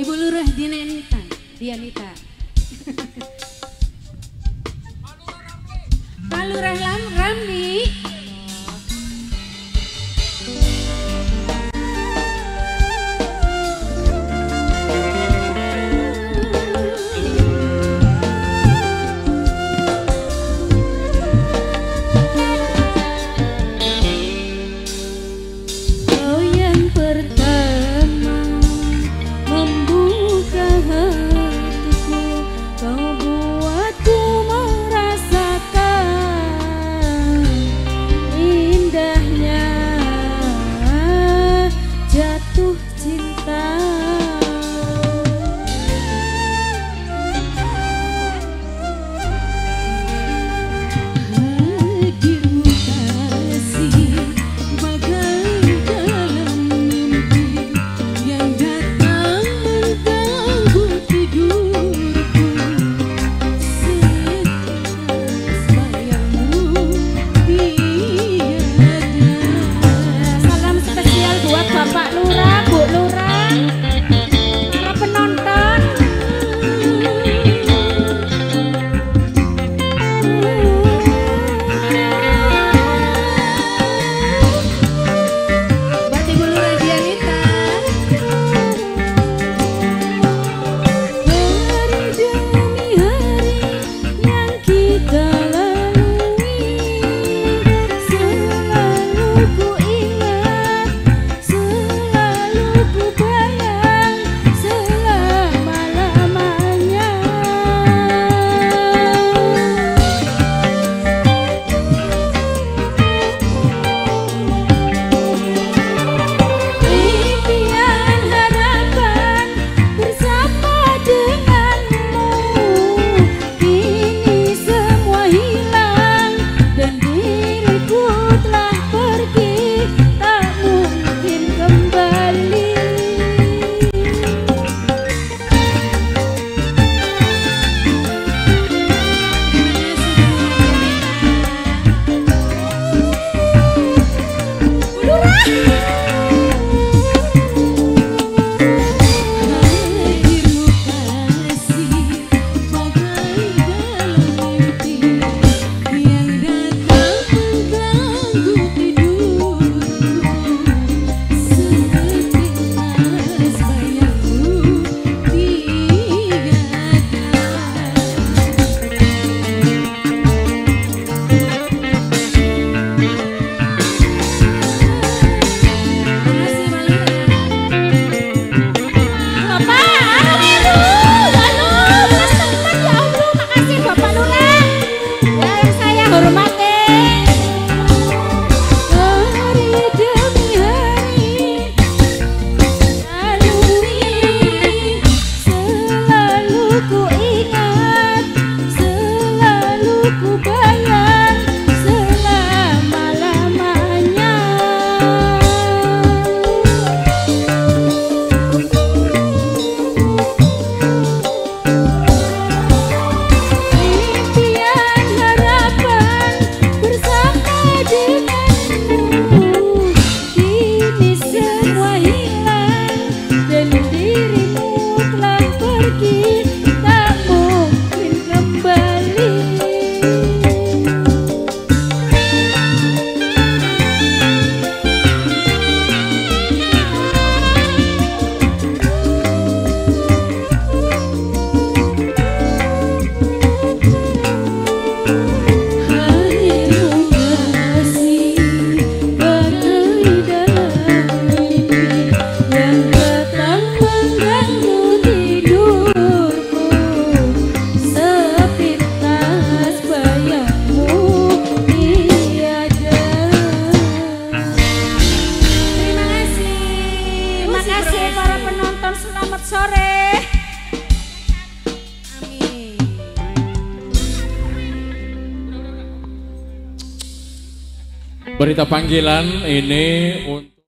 Ibu Lurah Dianita. Dianita. Pak Lurah Lam Berita panggilan ini untuk